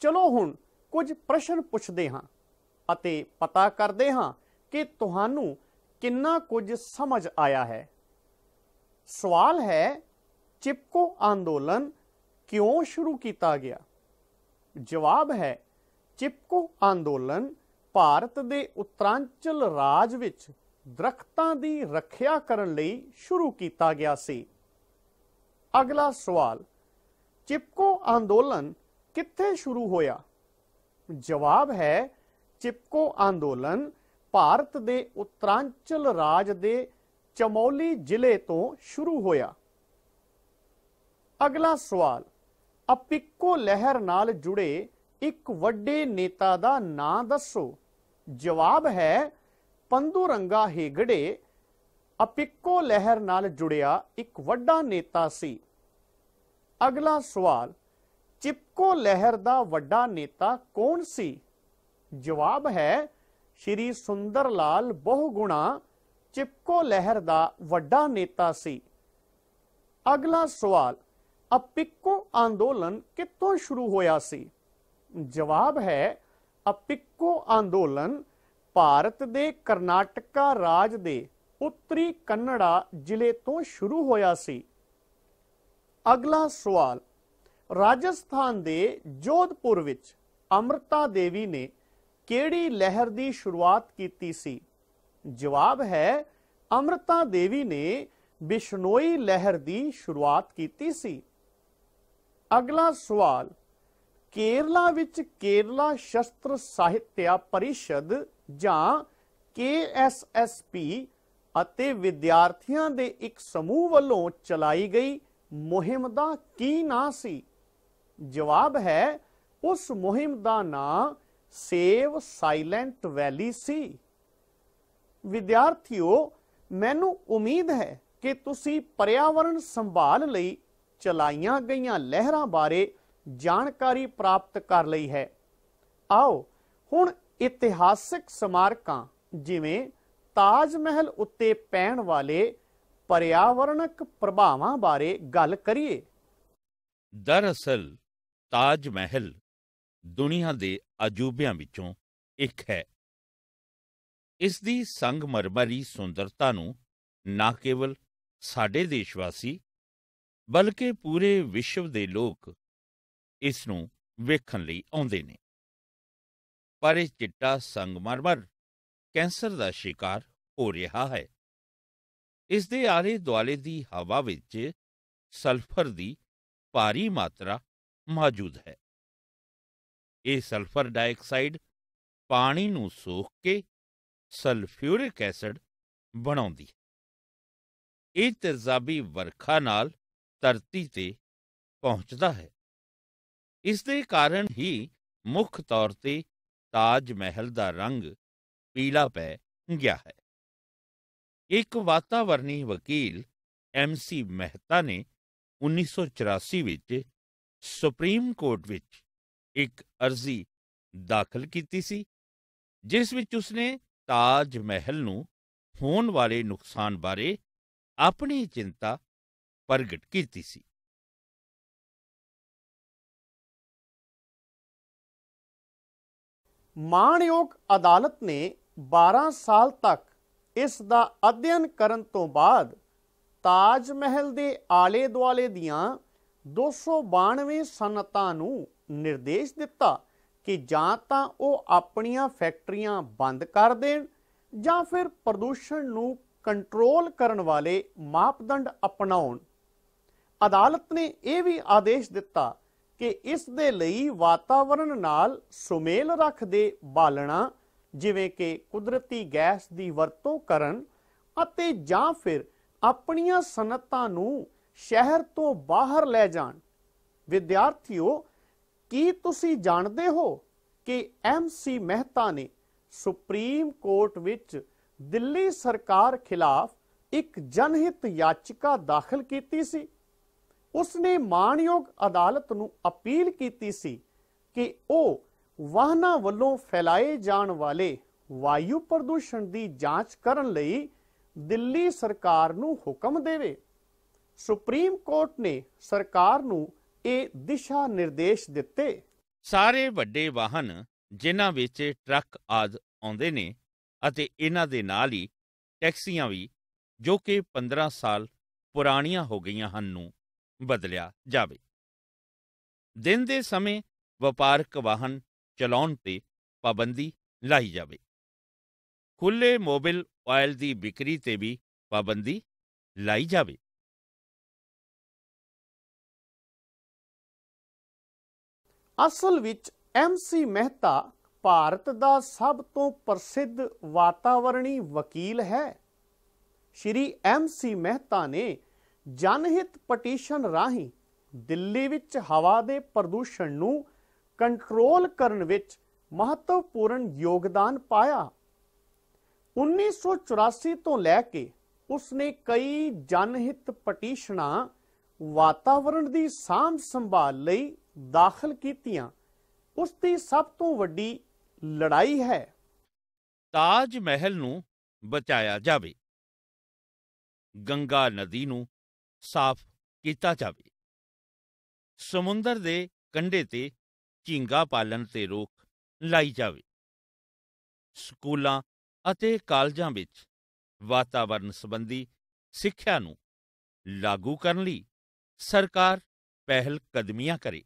ਚਲੋ ਹੁਣ ਕੁਝ ਪ੍ਰਸ਼ਨ ਪੁੱਛਦੇ ਹਾਂ ਅਤੇ ਪਤਾ ਕਰਦੇ ਹਾਂ ਕਿ ਤੁਹਾਨੂੰ ਕਿੰਨਾ ਕੁਝ ਸਮਝ ਆਇਆ ਹੈ। ਸਵਾਲ ਹੈ, ਚਿਪਕੋ ਅੰਦੋਲਨ ਕਿਉਂ ਸ਼ੁਰੂ ਕੀਤਾ ਗਿਆ? ਜਵਾਬ ਹੈ, ਚਿਪਕੋ ਅੰਦੋਲਨ ਭਾਰਤ ਦੇ ਉੱਤਰਾਂਚਲ ਰਾਜ ਵਿੱਚ ਦਰਖਤਾਂ ਦੀ ਰੱਖਿਆ ਕਰਨ ਲਈ ਸ਼ੁਰੂ ਕੀਤਾ ਗਿਆ ਸੀ। ਅਗਲਾ ਸਵਾਲ, ਚਿਪਕੋ ਅੰਦੋਲਨ ਕਿੱਥੇ ਸ਼ੁਰੂ ਹੋਇਆ? ਜਵਾਬ ਹੈ, ਚਿਪਕੋ ਅੰਦੋਲਨ ਭਾਰਤ ਦੇ ਉੱਤਰਾਂਚਲ ਰਾਜ ਦੇ ਚਮੌਲੀ ਜ਼ਿਲ੍ਹੇ ਤੋਂ ਸ਼ੁਰੂ ਹੋਇਆ। ਅਗਲਾ ਸਵਾਲ ਅਪਿੱਕੋ ਲਹਿਰ ਨਾਲ ਜੁੜੇ ਇੱਕ ਵੱਡੇ ਨੇਤਾ ਦਾ ਨਾਂ ਦੱਸੋ। ਜਵਾਬ ਹੈ ਪੰਦੂਰੰਗਾ ਹੇਗੜੇ। ਅਪਿੱਕੋ ਲਹਿਰ ਨਾਲ ਜੁੜਿਆ ਇੱਕ ਵੱਡਾ ਨੇਤਾ ਸੀ। ਅਗਲਾ ਸਵਾਲ, ਚਿਪਕੋ ਲਹਿਰ ਦਾ ਵੱਡਾ ਨੇਤਾ ਕੌਣ ਸੀ? ਜਵਾਬ ਹੈ ਸ਼੍ਰੀ ਸੁੰਦਰ ਲਾਲ ਬਹੁਗੁਣਾ, ਚਿਪਕੋ ਲਹਿਰ ਦਾ ਵੱਡਾ ਨੇਤਾ ਸੀ। ਅਗਲਾ ਸਵਾਲ ਅਪਿੱਕੋ ਅੰਦੋਲਨ ਕਿੱਥੋਂ ਸ਼ੁਰੂ ਹੋਇਆ ਸੀ? ਜਵਾਬ ਹੈ ਅਪਿੱਕੋ ਅੰਦੋਲਨ ਭਾਰਤ ਦੇ ਕਰਨਾਟਕਾ ਰਾਜ ਦੇ ਉੱਤਰੀ ਕੰਨੜਾ ਜ਼ਿਲ੍ਹੇ ਤੋਂ ਸ਼ੁਰੂ ਹੋਇਆ ਸੀ। ਅਗਲਾ ਸਵਾਲ, ਰਾਜਸਥਾਨ ਦੇ ਜੋਧਪੁਰ ਵਿੱਚ ਅਮਰਤਾ ਦੇਵੀ ਨੇ ਕਿਹੜੀ ਲਹਿਰ ਦੀ ਸ਼ੁਰੂਆਤ ਕੀਤੀ ਸੀ? ਜਵਾਬ ਹੈ, ਅਮਰਤਾ ਦੇਵੀ ਨੇ ਬਿਸ਼ਨੋਈ ਲਹਿਰ ਦੀ ਸ਼ੁਰੂਆਤ ਕੀਤੀ ਸੀ। ਅਗਲਾ ਸਵਾਲ, ਕੇਰਲਾ ਵਿੱਚ ਕੇਰਲਾ ਸ਼ਸਤਰ ਸਾਹਿਤਿਆ ਪਰਿਸ਼ਦ ਜਾਂ KSSP ਅਤੇ ਵਿਦਿਆਰਥੀਆਂ ਦੇ ਇੱਕ ਸਮੂਹ ਵੱਲੋਂ ਚਲਾਈ ਗਈ ਮੁਹਿੰਮ ਦਾ ਕੀ ਨਾਂ ਸੀ? ਜਵਾਬ ਹੈ, ਉਸ ਮੁਹਿੰਮ ਦਾ ਨਾਂ ਸੇਵ ਸਾਇਲੈਂਟ ਵੈਲੀ ਸੀ। ਵਿਦਿਆਰਥੀਓ, ਮੈਨੂੰ ਉਮੀਦ ਹੈ ਕਿ ਤੁਸੀਂ ਪਰਿਆਵਰਣ ਸੰਭਾਲ ਲਈ ਚਲਾਈਆਂ ਗਈਆਂ ਲਹਿਰਾਂ ਬਾਰੇ ਜਾਣਕਾਰੀ ਪ੍ਰਾਪਤ ਕਰ ਲਈ ਹੈ। ਆਓ ਹੁਣ ਇਤਿਹਾਸਿਕ ਸਮਾਰਕਾਂ ਜਿਵੇਂ ਤਾਜ ਮਹਿਲ ਉੱਤੇ ਪੈਣ ਵਾਲੇ ਪਰਿਆਵਰਣਕ ਪ੍ਰਭਾਵਾਂ ਬਾਰੇ ਗੱਲ ਕਰੀਏ। ਦਰਅਸਲ ਤਾਜ ਮਹਿਲ ਦੁਨੀਆ ਦੇ ਅਜੂਬਿਆਂ ਵਿੱਚੋਂ ਇੱਕ ਹੈ। ਇਸ ਦੀ ਸੰਗਮਰਮਰੀ ਸੁੰਦਰਤਾ ਨੂੰ ਨਾ ਕੇਵਲ ਸਾਡੇ ਦੇਸ਼ ਵਾਸੀ ਬਲਕਿ ਪੂਰੇ ਵਿਸ਼ਵ ਦੇ ਲੋਕ ਇਸ ਨੂੰ ਵੇਖਣ ਲਈ ਆਉਂਦੇ ਨੇ। ਪਰ ਇਹ ਚਿੱਟਾ ਸੰਗਮਰਮਰ ਕੈਂਸਰ ਦਾ ਸ਼ਿਕਾਰ ਹੋ ਰਿਹਾ ਹੈ। ਇਸ ਦੇ ਆਲੇ ਦੁਆਲੇ ਦੀ ਹਵਾ ਵਿੱਚ ਸਲਫਰ ਦੀ ਭਾਰੀ ਮਾਤਰਾ ਮੌਜੂਦ ਹੈ। ਇਹ ਸਲਫਰ ਡਾਈਆਕਸਾਈਡ ਪਾਣੀ ਨੂੰ ਸੋਖ ਕੇ ਸਲਫਿਊਰਿਕ ਐਸਿਡ ਬਣਾਉਂਦੀ ਹੈ। ਇਹ ਤੇਜ਼ਾਬੀ ਵਰਖਾ ਨਾਲ ਧਰਤੀ ਤੇ ਪਹੁੰਚਦਾ ਹੈ। ਇਸ ਦੇ ਕਾਰਨ ਹੀ ਮੁੱਖ ਤੌਰ ਤੇ ਤਾਜ ਮਹਿਲ ਦਾ ਰੰਗ ਪੀਲਾ ਪੈ ਗਿਆ ਹੈ। ਇੱਕ ਵਾਤਾਵਰਣੀ ਵਕੀਲ ਐਮ ਸੀ ਮਹਿਤਾ ਨੇ 1984 ਵਿੱਚ ਸੁਪਰੀਮ ਕੋਰਟ ਵਿੱਚ ਇੱਕ ਅਰਜ਼ੀ ਦਾਖਲ ਕੀਤੀ ਸੀ, ਜਿਸ ਵਿੱਚ ਉਸਨੇ ਤਾਜ ਮਹਿਲ ਨੂੰ ਹੋਣ ਵਾਲੇ ਨੁਕਸਾਨ ਬਾਰੇ ਆਪਣੀ ਚਿੰਤਾ ਪ੍ਰਗਟ ਕੀਤੀ ਸੀ। ਮਾਣਯੋਗ ਅਦਾਲਤ ਨੇ 12 ਸਾਲ ਤੱਕ ਇਸ ਦਾ ਅਧਿਐਨ ਕਰਨ ਤੋਂ ਬਾਅਦ ਤਾਜ ਮਹਿਲ ਦੇ ਆਲੇ ਦੁਆਲੇ ਦੀਆਂ 292 ਸਨਤਾਂ ਨੂੰ ਨਿਰਦੇਸ਼ ਦਿੱਤਾ ਕਿ ਜਾਂ ਤਾਂ ਉਹ ਆਪਣੀਆਂ ਫੈਕਟਰੀਆਂ ਬੰਦ ਕਰ ਦੇਣ ਜਾਂ ਫਿਰ ਪ੍ਰਦੂਸ਼ਣ ਨੂੰ ਕੰਟਰੋਲ ਕਰਨ ਵਾਲੇ ਮਾਪਦੰਡ ਅਪਣਾਉਣ। ਅਦਾਲਤ ਨੇ ਇਹ ਵੀ ਆਦੇਸ਼ ਦਿੱਤਾ ਕਿ ਇਸ ਦੇ ਲਈ ਵਾਤਾਵਰਣ ਨਾਲ ਸੁਮੇਲ ਰੱਖਦੇ ਬਾਲਣਾ, ਜਿਵੇਂ ਕਿ ਕੁਦਰਤੀ ਗੈਸ ਦੀ ਵਰਤੋਂ ਕਰਨ ਅਤੇ ਜਾਂ ਫਿਰ ਆਪਣੀਆਂ ਸਨਅਤਾਂ ਨੂੰ ਸ਼ਹਿਰ ਤੋਂ ਬਾਹਰ ਲੈ ਜਾਣ। ਵਿਦਿਆਰਥੀਓ, ਕੀ ਤੁਸੀਂ ਜਾਣਦੇ ਹੋ ਕਿ ਐਮ ਸੀ ਮਹਿਤਾ ਨੇ ਸੁਪਰੀਮ ਕੋਰਟ ਵਿੱਚ ਦਿੱਲੀ ਸਰਕਾਰ ਖਿਲਾਫ ਇੱਕ ਜਨਹਿਤ ਯਾਚਿਕਾ ਦਾਖਲ ਕੀਤੀ ਸੀ? ਉਸਨੇ ਮਾਣਯੋਗ ਅਦਾਲਤ ਨੂੰ ਅਪੀਲ ਕੀਤੀ ਸੀ ਕਿ ਉਹ ਵਾਹਨਾਂ ਵੱਲੋਂ ਫੈਲਾਏ ਜਾਣ ਵਾਲੇ ਵਾਯੂ ਪ੍ਰਦੂਸ਼ਣ ਦੀ ਜਾਂਚ ਕਰਨ ਲਈ ਦਿੱਲੀ ਸਰਕਾਰ ਨੂੰ ਹੁਕਮ ਦੇਵੇ। ਸੁਪਰੀਮ ਕੋਰਟ ਨੇ ਸਰਕਾਰ ਨੂੰ ਇਹ ਦਿਸ਼ਾ ਨਿਰਦੇਸ਼ ਦਿੱਤੇ। ਸਾਰੇ ਵੱਡੇ ਵਾਹਨ ਜਿਨ੍ਹਾਂ ਵਿੱਚ ਟਰੱਕ ਆਦ ਆਉਂਦੇ ਨੇ ਅਤੇ ਇਹਨਾਂ ਦੇ ਨਾਲ ਹੀ ਟੈਕਸੀਆਂ ਵੀ, ਜੋ ਕਿ 15 ਸਾਲ ਪੁਰਾਣੀਆਂ ਹੋ ਗਈਆਂ ਹਨ ਨੂੰ ਬਦਲਿਆ ਜਾਵੇ। ਦਿਨ ਦੇ ਸਮੇਂ ਵਪਾਰਕ ਵਾਹਨ ਚਲਾਉਣ ਤੇ ਪਾਬੰਦੀ ਲਾਈ ਜਾਵੇ। ਖੁੱਲੇ ਮੋਬਾਈਲ ਆਇਲ ਦੀ ਵਿਕਰੀ ਤੇ ਵੀ ਪਾਬੰਦੀ ਲਾਈ ਜਾਵੇ। ਅਸਲ ਵਿੱਚ ਐਮਸੀ ਮਹਿਤਾ ਭਾਰਤ ਦਾ ਸਭ ਤੋਂ ਪ੍ਰਸਿੱਧ ਵਾਤਾਵਰਣੀ ਵਕੀਲ ਹੈ। ਸ਼੍ਰੀ ਐਮਸੀ ਮਹਿਤਾ ਨੇ ਜਨਹਿਤ ਪਟੀਸ਼ਨ ਰਾਹੀਂ ਦਿੱਲੀ ਵਿੱਚ ਹਵਾ ਦੇ ਪ੍ਰਦੂਸ਼ਣ ਨੂੰ ਕੰਟਰੋਲ ਕਰਨ ਵਿੱਚ ਮਹੱਤਵਪੂਰਨ ਯੋਗਦਾਨ ਪਾਇਆ। 1984 ਤੋਂ ਲੈ ਕੇ ਉਸਨੇ ਕਈ ਜਨਹਿਤ ਪਟੀਸ਼ਨਾਂ ਵਾਤਾਵਰਣ ਦੀ ਸਾਂਭ ਸੰਭਾਲ ਲਈ ਦਾਖਲ ਕੀਤੀਆਂ। ਉਸ ਦੀ ਸਭ ਤੋਂ ਵੱਡੀ ਲੜਾਈ ਹੈ। ਤਾਜ ਮਹਿਲ ਨੂੰ ਬਚਾਇਆ ਜਾਵੇ। ਗੰਗਾ ਨਦੀ ਨੂੰ ਸਾਫ਼ ਕੀਤਾ ਜਾਵੇ। ਸਮੁੰਦਰ ਦੇ ਕੰਢੇ ਤੇ ਝੀਂਗਾ ਪਾਲਣ ਤੇ ਰੋਕ ਲਾਈ ਜਾਵੇ। ਸਕੂਲਾਂ ਅਤੇ ਕਾਲਜਾਂ ਵਿੱਚ ਵਾਤਾਵਰਣ ਸੰਬੰਧੀ ਸਿੱਖਿਆ ਨੂੰ ਲਾਗੂ ਕਰਨ ਲਈ ਸਰਕਾਰ ਪਹਿਲ ਕਦਮੀਆਂ ਕਰੇ।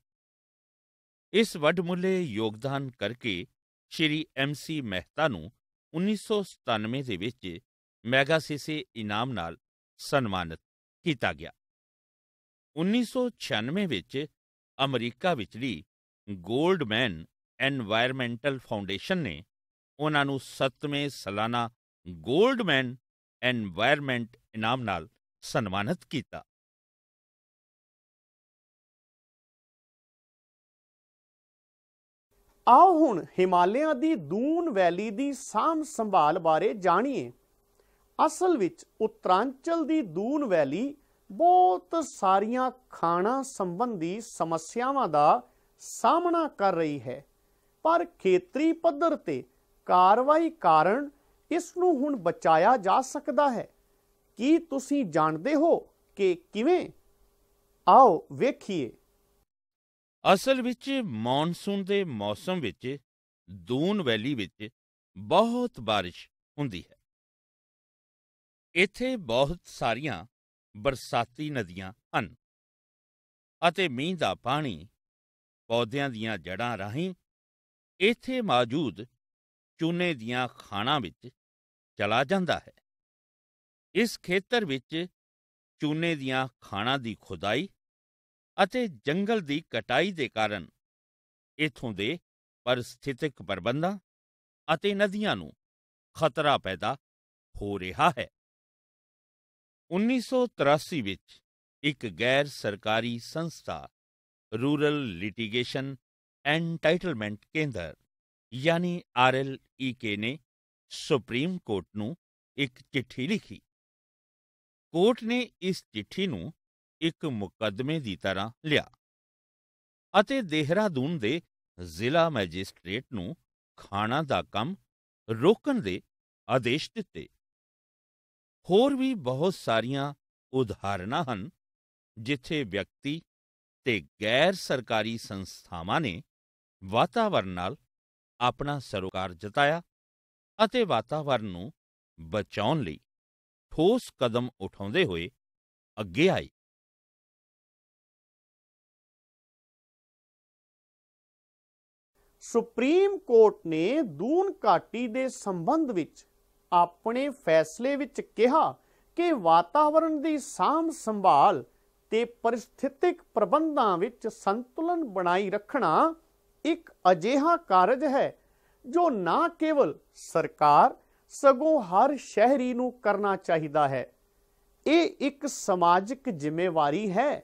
ਇਸ ਵੱਡਮੁੱਲੇ ਯੋਗਦਾਨ ਕਰਕੇ ਸ਼੍ਰੀ ਐਮਸੀ ਮਹਿਤਾ ਨੂੰ 1997 ਦੇ ਵਿੱਚ ਮੈਗਾਸੀਸੇ ਇਨਾਮ ਨਾਲ ਸਨਮਾਨਿਤ ਕੀਤਾ ਗਿਆ। 1996 ਵਿੱਚ ਅਮਰੀਕਾ ਵਿਚਲੀ ਗੋਲਡਮੈਨ ਐਨਵਾਇਰਨਮੈਂਟਲ ਫਾਊਂਡੇਸ਼ਨ ਨੇ ਉਹਨਾਂ ਨੂੰ 7ਵੇਂ ਸਾਲਾਨਾ ਗੋਲਡਮੈਨ ਐਨਵਾਇਰਨਮੈਂਟ ਇਨਾਮ ਨਾਲ ਸਨਮਾਨਿਤ ਕੀਤਾ। ਆਓ ਹੁਣ ਹਿਮਾਲਿਆ ਦੀ ਦੂਨ ਵੈਲੀ ਦੀ ਸਾਂਭ ਸੰਭਾਲ ਬਾਰੇ ਜਾਣੀਏ। ਅਸਲ ਵਿੱਚ ਉੱਤਰਾਂਚਲ ਦੀ ਦੂਨ ਵੈਲੀ ਬਹੁਤ ਸਾਰੀਆਂ ਖਾਣਾ ਸੰਬੰਧੀ ਸਮੱਸਿਆਵਾਂ ਦਾ ਸਾਹਮਣਾ ਕਰ ਰਹੀ ਹੈ। ਪਰ ਖੇਤਰੀ ਪੱਧਰ ਤੇ ਕਾਰਵਾਈ ਕਾਰਨ ਇਸ ਨੂੰ ਹੁਣ ਬਚਾਇਆ ਜਾ ਸਕਦਾ ਹੈ। ਕੀ ਤੁਸੀਂ ਜਾਣਦੇ ਹੋ ਕਿ ਕਿਵੇਂ? ਆਓ ਵੇਖੀਏ। ਅਸਲ ਵਿੱਚ ਮੌਨਸੂਨ ਦੇ ਮੌਸਮ ਵਿੱਚ ਦੂਨ ਵੈਲੀ ਵਿੱਚ ਬਹੁਤ ਬਾਰਿਸ਼ ਹੁੰਦੀ ਹੈ। ਇੱਥੇ ਬਹੁਤ ਸਾਰੀਆਂ ਬਰਸਾਤੀ ਨਦੀਆਂ ਹਨ ਅਤੇ ਮੀਂਹ ਦਾ ਪਾਣੀ ਪੌਦਿਆਂ ਦੀਆਂ ਜੜ੍ਹਾਂ ਰਾਹੀਂ ਇੱਥੇ ਮੌਜੂਦ ਚੂਨੇ ਦੀਆਂ ਖਾਣਾਂ ਵਿੱਚ ਚਲਾ ਜਾਂਦਾ ਹੈ। ਇਸ ਖੇਤਰ ਵਿੱਚ ਚੂਨੇ ਦੀਆਂ ਖਾਣਾਂ ਦੀ ਖੁਦਾਈ ਅਤੇ ਜੰਗਲ ਦੀ ਕਟਾਈ ਦੇ ਕਾਰਨ ਇਥੋਂ ਦੇ ਪਰਿਸਥਿਤਿਕ ਪ੍ਰਬੰਧਾਂ ਅਤੇ ਨਦੀਆਂ ਨੂੰ ਖਤਰਾ ਪੈਦਾ ਹੋ ਰਿਹਾ ਹੈ। 1983 ਵਿੱਚ ਇੱਕ ਗੈਰ ਸਰਕਾਰੀ ਸੰਸਥਾ, ਰੂਰਲ ਲਿਟੀਗੇਸ਼ਨ ਐਂਡ ਟਾਈਟਲਮੈਂਟ ਕੇਂਦਰ, ਯਾਨੀ ਆਰਐਲਈਕੇ ਨੇ ਸੁਪਰੀਮ ਕੋਰਟ ਨੂੰ ਇੱਕ ਚਿੱਠੀ ਲਿਖੀ। ਕੋਰਟ ਨੇ ਇਸ ਚਿੱਠੀ ਨੂੰ ਇੱਕ ਮੁਕੱਦਮੇ ਦੀ ਤਰ੍ਹਾਂ ਲਿਆ ਅਤੇ ਦੇਹਰਾਦੂਨ ਦੇ ਜ਼ਿਲ੍ਹਾ ਮੈਜਿਸਟ੍ਰੇਟ ਨੂੰ ਖਾਣਾ ਦਾ ਕੰਮ ਰੋਕਣ ਦੇ ਆਦੇਸ਼ ਦਿੱਤੇ। ਹੋਰ ਵੀ ਬਹੁਤ ਸਾਰੀਆਂ ਉਦਾਹਰਨਾਂ ਹਨ, ਜਿੱਥੇ ਵਿਅਕਤੀ ਤੇ ਗੈਰ ਸਰਕਾਰੀ ਸੰਸਥਾਵਾਂ ਨੇ ਵਾਤਾਵਰਣ ਨਾਲ ਆਪਣਾ ਸਰੋਕਾਰ ਜਤਾਇਆ ਅਤੇ ਵਾਤਾਵਰਣ ਨੂੰ ਬਚਾਉਣ ਲਈ ਠੋਸ ਕਦਮ ਉਠਾਉਂਦੇ ਹੋਏ ਅੱਗੇ ਆਏ। ਸੁਪਰੀਮ ਕੋਰਟ ਨੇ ਦੂਨ ਘਾਟੀ ਦੇ ਸੰਬੰਧ ਵਿੱਚ ਆਪਣੇ ਫੈਸਲੇ ਵਿੱਚ ਕਿਹਾ ਕਿ ਵਾਤਾਵਰਣ ਦੀ ਸਾਂਭ ਸੰਭਾਲ ਤੇ ਪਰਿਸਥਿਤਿਕ ਪ੍ਰਬੰਧਾਂ ਵਿੱਚ ਸੰਤੁਲਨ ਬਣਾਈ ਰੱਖਣਾ ਇੱਕ ਅਜਿਹਾ ਕਾਰਜ ਹੈ ਜੋ ਨਾ ਕੇਵਲ ਸਰਕਾਰ ਸਗੋਂ ਹਰ ਸ਼ਹਿਰੀ ਨੂੰ ਕਰਨਾ ਚਾਹੀਦਾ ਹੈ। ਇਹ ਇੱਕ ਸਮਾਜਿਕ ਜ਼ਿੰਮੇਵਾਰੀ ਹੈ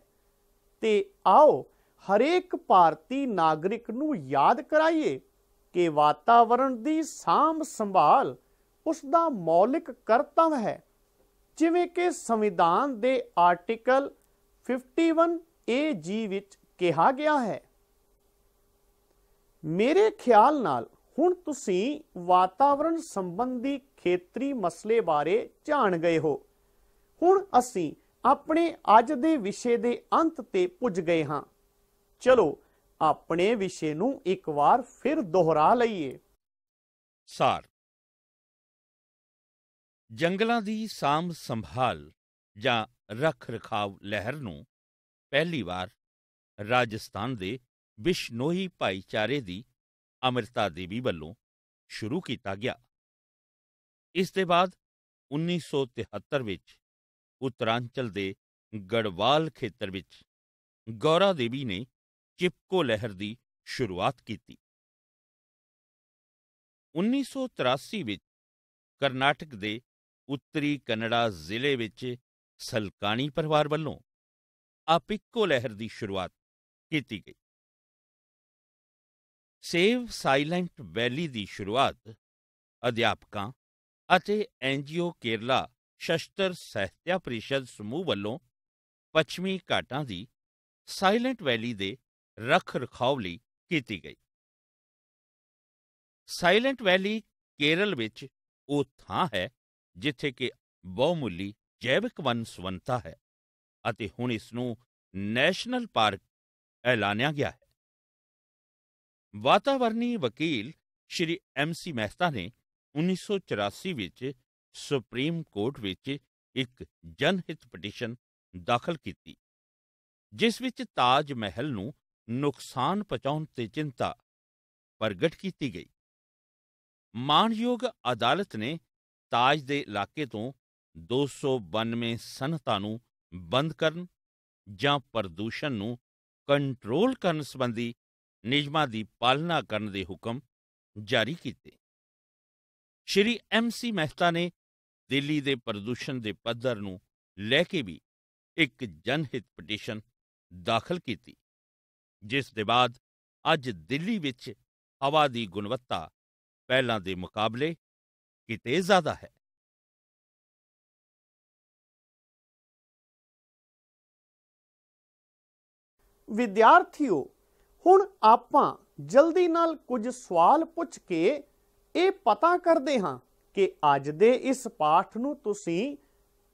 ਤੇ ਆਓ ਹਰੇਕ ਭਾਰਤੀ ਨਾਗਰਿਕ ਨੂੰ ਯਾਦ ਕਰਾਈਏ ਕਿ ਵਾਤਾਵਰਣ ਦੀ ਸਾਂਭ ਸੰਭਾਲ ਉਸ ਦਾ ਮੌਲਿਕ ਕਰਤੱਵ ਹੈ। ਜਿਵੇਂ ਕਿ ਸੰਵਿਧਾਨ ਦੇ ਆਰਟੀਕਲ 51 ਏ ਜੀ ਵਿੱਚ ਕਿਹਾ ਗਿਆ ਹੈ। ਮੇਰੇ ਖਿਆਲ ਨਾਲ ਹੁਣ ਤੁਸੀਂ ਵਾਤਾਵਰਣ ਸੰਬੰਧੀ ਖੇਤਰੀ ਮਸਲੇ ਬਾਰੇ ਜਾਣ ਗਏ ਹੋ। ਹੁਣ ਅਸੀਂ ਆਪਣੇ ਅੱਜ ਦੇ ਵਿਸ਼ੇ ਦੇ ਅੰਤ ਤੇ ਪੁੱਜ ਗਏ ਹਾਂ। ਚਲੋ, ਆਪਣੇ ਵਿਸ਼ੇ ਨੂੰ ਇੱਕ ਵਾਰ ਫਿਰ ਦੁਹਰਾ ਲਈਏ। ਸਾਰ ਜੰਗਲਾਂ ਦੀ ਸਾਂਭ ਸੰਭਾਲ ਜਾਂ ਰੱਖ ਰਖਾਵ ਲਹਿਰ ਨੂੰ ਪਹਿਲੀ ਵਾਰ ਰਾਜਸਥਾਨ ਦੇ ਬਿਸ਼ਨੋਈ ਭਾਈਚਾਰੇ ਦੀ ਅਮਰਤਾ ਦੇਵੀ ਵੱਲੋਂ ਸ਼ੁਰੂ ਕੀਤਾ ਗਿਆ। ਇਸ ਦੇ ਬਾਅਦ 1973 ਵਿੱਚ ਉੱਤਰਾਂਚਲ ਦੇ ਗੜਵਾਲ ਖੇਤਰ ਵਿੱਚ ਗੌਰਾ ਦੇਵੀ ਨੇ ਚਿਪਕੋ ਲਹਿਰ ਦੀ ਸ਼ੁਰੂਆਤ ਕੀਤੀ। 1983 ਵਿੱਚ ਕਰਨਾਟਕ ਦੇ ਉੱਤਰੀ ਕਨੜਾ ਜ਼ਿਲ੍ਹੇ ਵਿੱਚ ਸਲਕਾਣੀ ਪਰਿਵਾਰ ਵੱਲੋਂ ਆਪਿਕੋ ਲਹਿਰ ਦੀ ਸ਼ੁਰੂਆਤ ਕੀਤੀ ਗਈ। ਸੇਵ ਸਾਇਲੈਂਟ ਵੈਲੀ ਦੀ ਸ਼ੁਰੂਆਤ ਅਧਿਆਪਕਾਂ ਅਤੇ ਐਨਜੀਓ ਕੇਰਲਾ ਸ਼ਸਤਰ ਸਹਿਤਿਆ ਪ੍ਰੀਸ਼ਦ ਸਮੂਹ ਵੱਲੋਂ ਪੱਛਮੀ ਘਾਟਾਂ ਦੀ ਸਾਇਲੈਂਟ ਵੈਲੀ ਦੇ ਰੱਖ ਰਖਾਵ ਲਈ ਕੀਤੀ ਗਈ। ਸਾਇਲੈਂਟ ਵੈਲੀ ਕੇਰਲ ਵਿੱਚ ਉਹ ਥਾਂ ਹੈ ਜਿੱਥੇ ਕਿ ਬਹੁਮੁੱਲੀ ਜੈਵਿਕ ਵੰਨਸੁਵੰਨਤਾ ਹੈ ਅਤੇ ਹੁਣ ਇਸ ਨੂੰ ਨੈਸ਼ਨਲ ਪਾਰਕ ਐਲਾਨਿਆ ਗਿਆ ਹੈ। ਵਾਤਾਵਰਣੀ ਵਕੀਲ ਸ਼੍ਰੀ ਐਮ ਸੀ ਮਹਿਤਾ ਨੇ 1984 ਵਿੱਚ ਸੁਪਰੀਮ ਕੋਰਟ ਵਿੱਚ ਇੱਕ ਜਨਹਿਤ ਪਟੀਸ਼ਨ ਦਾਖਲ ਕੀਤੀ, ਜਿਸ ਵਿੱਚ ਤਾਜ ਮਹਿਲ ਨੂੰ ਨੁਕਸਾਨ ਪਹੁੰਚਾਉਣ ਤੇ ਚਿੰਤਾ ਪ੍ਰਗਟ ਕੀਤੀ ਗਈ। ਮਾਨਯੋਗ ਅਦਾਲਤ ਨੇ ਤਾਜ ਦੇ ਇਲਾਕੇ ਤੋਂ 292 ਸਨਅਤਾਂ ਨੂੰ ਬੰਦ ਕਰਨ ਜਾਂ ਪ੍ਰਦੂਸ਼ਣ ਨੂੰ ਕੰਟਰੋਲ ਕਰਨ ਸੰਬੰਧੀ ਨਿਯਮਾਂ ਦੀ ਪਾਲਣਾ ਕਰਨ ਦੇ ਹੁਕਮ ਜਾਰੀ ਕੀਤੇ। ਸ਼੍ਰੀ ਐਮ ਸੀ ਮਹਿਤਾ ਨੇ ਦਿੱਲੀ ਦੇ ਪ੍ਰਦੂਸ਼ਣ ਦੇ ਪੱਧਰ ਨੂੰ ਲੈ ਕੇ ਵੀ ਇੱਕ ਜਨਹਿਤ ਪਟੀਸ਼ਨ ਦਾਖਲ ਕੀਤੀ, ਜਿਸ ਦੇ ਬਾਅਦ ਅੱਜ ਦਿੱਲੀ ਵਿੱਚ ਹਵਾ ਦੀ ਗੁਣਵੱਤਾ ਪਹਿਲਾਂ ਦੇ ਮੁਕਾਬਲੇ ਕਿਤੇ ਜ਼ਿਆਦਾ ਹੈ ਵਿਦਿਆਰਥੀਓ ਹੁਣ ਆਪਾਂ ਜਲਦੀ ਨਾਲ ਕੁਝ ਸਵਾਲ ਪੁੱਛ ਕੇ ਇਹ ਪਤਾ ਕਰਦੇ ਹਾਂ ਕਿ ਅੱਜ ਦੇ ਇਸ ਪਾਠ ਨੂੰ ਤੁਸੀਂ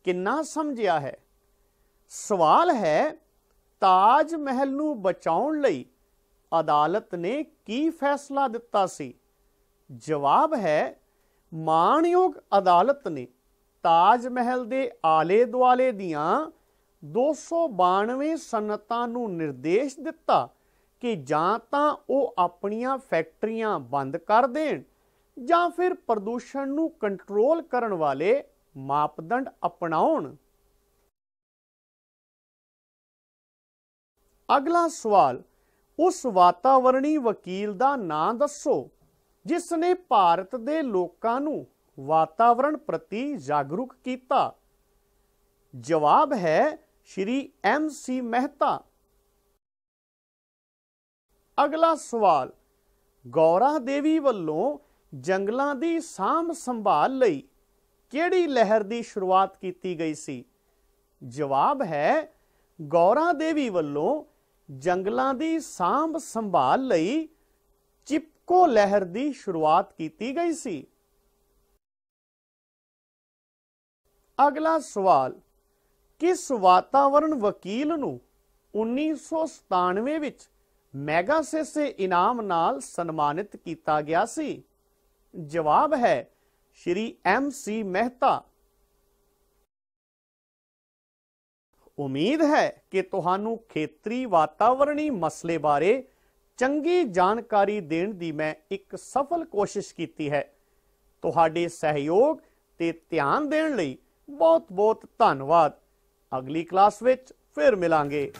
ਕਿੰਨਾ ਸਮਝਿਆ ਹੈ ਸਵਾਲ ਹੈ ਤਾਜ ਮਹਿਲ ਨੂੰ ਬਚਾਉਣ ਲਈ ਅਦਾਲਤ ਨੇ ਕੀ ਫੈਸਲਾ ਦਿੱਤਾ ਸੀ ਜਵਾਬ ਹੈ ਮਾਣਯੋਗ ਅਦਾਲਤ ਨੇ ਤਾਜ ਮਹਿਲ ਦੇ ਆਲੇ ਦੁਆਲੇ ਦੀਆਂ 292 ਸਨਤਾਂ ਨੂੰ ਨਿਰਦੇਸ਼ ਦਿੱਤਾ ਕਿ ਜਾਂ ਤਾਂ ਉਹ ਆਪਣੀਆਂ ਫੈਕਟਰੀਆਂ ਬੰਦ ਕਰ ਦੇਣ ਜਾਂ ਫਿਰ ਪ੍ਰਦੂਸ਼ਣ ਨੂੰ ਕੰਟਰੋਲ ਕਰਨ ਵਾਲੇ ਮਾਪਦੰਡ ਅਪਣਾਉਣ। ਅਗਲਾ ਸਵਾਲ, ਉਸ ਵਾਤਾਵਰਣੀ ਵਕੀਲ ਦਾ ਨਾਂ ਦੱਸੋ ਜਿਸ ਨੇ ਭਾਰਤ ਦੇ ਲੋਕਾਂ ਨੂੰ ਵਾਤਾਵਰਣ ਪ੍ਰਤੀ ਜਾਗਰੂਕ ਕੀਤਾ। ਜਵਾਬ ਹੈ ਸ਼੍ਰੀ ਐਮ ਸੀ ਮਹਿਤਾ। ਅਗਲਾ ਸਵਾਲ, ਗੌਰਾ ਦੇਵੀ ਵੱਲੋਂ ਜੰਗਲਾਂ ਦੀ ਸਾਂਭ ਸੰਭਾਲ ਲਈ ਕਿਹੜੀ ਲਹਿਰ ਦੀ ਸ਼ੁਰੂਆਤ ਕੀਤੀ ਗਈ ਸੀ? ਜਵਾਬ ਹੈ, ਗੌਰਾ ਦੇਵੀ ਵੱਲੋਂ ਜੰਗਲਾਂ ਦੀ ਸਾਂਭ ਸੰਭਾਲ ਲਈ ਚਿਪਕੋ ਲਹਿਰ ਦੀ ਸ਼ੁਰੂਆਤ ਕੀਤੀ ਗਈ ਸੀ। ਅਗਲਾ ਸਵਾਲ, ਕਿਸ ਵਾਤਾਵਰਣ ਵਕੀਲ ਨੂੰ 1997 ਵਿੱਚ ਮੈਗਾਸੇਸੇ ਇਨਾਮ ਨਾਲ ਸਨਮਾਨਿਤ ਕੀਤਾ ਗਿਆ ਸੀ? ਜਵਾਬ ਹੈ ਸ਼੍ਰੀ ਐਮ ਸੀ ਮਹਿਤਾ। ਉਮੀਦ ਹੈ ਕਿ ਤੁਹਾਨੂੰ ਖੇਤਰੀ ਵਾਤਾਵਰਣੀ ਮਸਲੇ ਬਾਰੇ ਚੰਗੀ ਜਾਣਕਾਰੀ ਦੇਣ ਦੀ ਮੈਂ ਇੱਕ ਸਫਲ ਕੋਸ਼ਿਸ਼ ਕੀਤੀ ਹੈ। ਤੁਹਾਡੇ ਸਹਿਯੋਗ ਤੇ ਧਿਆਨ ਦੇਣ ਲਈ ਬਹੁਤ ਬਹੁਤ ਧੰਨਵਾਦ। ਅਗਲੀ ਕਲਾਸ ਵਿੱਚ ਫਿਰ ਮਿਲਾਂਗੇ।